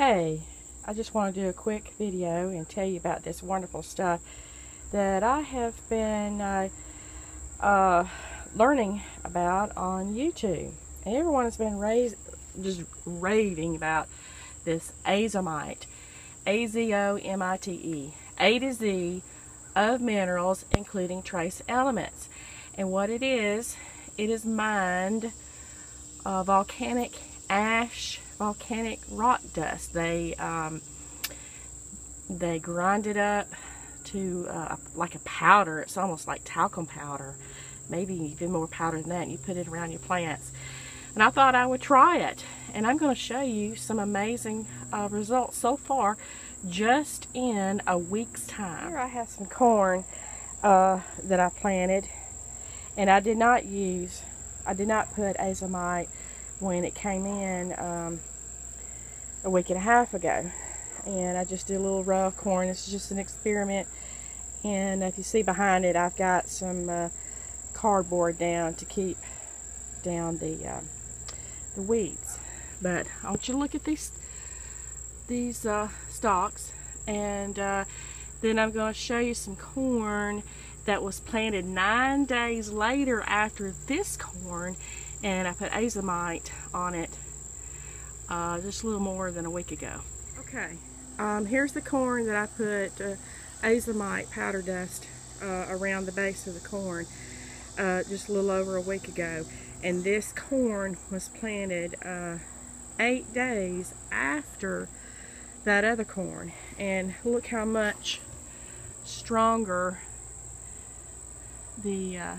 Hey, I just want to do a quick video and tell you about this wonderful stuff that I have been uh, uh, learning about on YouTube. Everyone has been raised, just raving about this azomite, A-Z-O-M-I-T-E, A to Z of minerals, including trace elements. And what it is, it is mined uh, volcanic ash volcanic rock dust. They um, they grind it up to uh, like a powder. It's almost like talcum powder, maybe even more powder than that. You put it around your plants. And I thought I would try it. And I'm going to show you some amazing uh, results so far just in a week's time. Here I have some corn uh, that I planted. And I did not use, I did not put azomite when it came in um, a week and a half ago. And I just did a little of corn. This is just an experiment. And if you see behind it, I've got some uh, cardboard down to keep down the uh, the weeds. But I want you to look at these these uh, stalks, and uh, then I'm going to show you some corn that was planted nine days later after this corn, and I put azomite on it uh, just a little more than a week ago. Okay, um, here's the corn that I put uh, azomite powder dust uh, around the base of the corn uh, just a little over a week ago. And this corn was planted uh, eight days after that other corn. And look how much stronger the uh,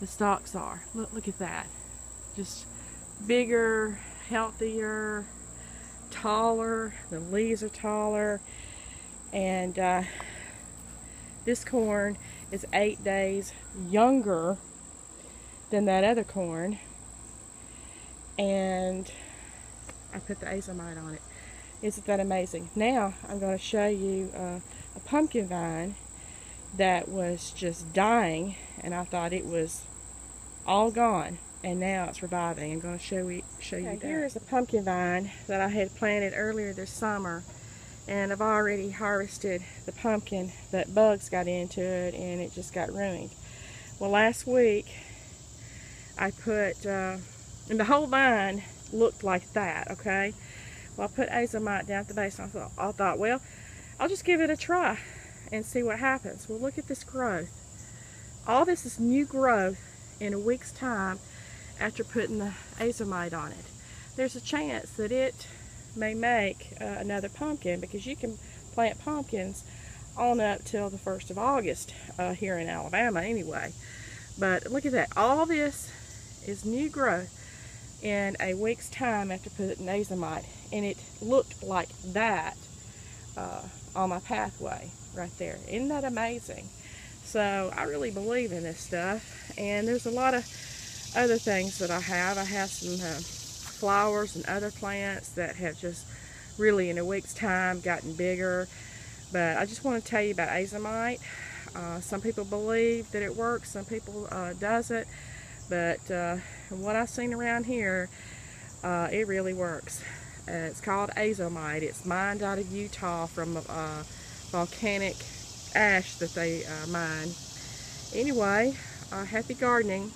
the stalks are. Look, look at that. Just bigger, healthier, taller. The leaves are taller. And uh, this corn is eight days younger than that other corn. And I put the azomite on it. Isn't that amazing? Now I'm going to show you uh, a pumpkin vine that was just dying and I thought it was all gone and now it's reviving. I'm going to show, you, show okay, you that. Here is a pumpkin vine that I had planted earlier this summer and I've already harvested the pumpkin but bugs got into it and it just got ruined. Well last week I put, uh, and the whole vine looked like that, okay? Well I put azomite down at the base and I thought, I thought, well, I'll just give it a try and see what happens. Well look at this growth. All this is new growth in a week's time after putting the azomite on it. There's a chance that it may make uh, another pumpkin because you can plant pumpkins on up till the 1st of August uh, here in Alabama anyway. But look at that. All this is new growth in a week's time after putting azomite. And it looked like that uh, on my pathway right there. Isn't that amazing? So I really believe in this stuff. And there's a lot of other things that I have. I have some uh, flowers and other plants that have just really in a week's time gotten bigger. But I just want to tell you about azomite. Uh, some people believe that it works, some people uh, doesn't. But uh, what I've seen around here, uh, it really works. Uh, it's called azomite. It's mined out of Utah from volcanic ash that they mine. Anyway, happy gardening.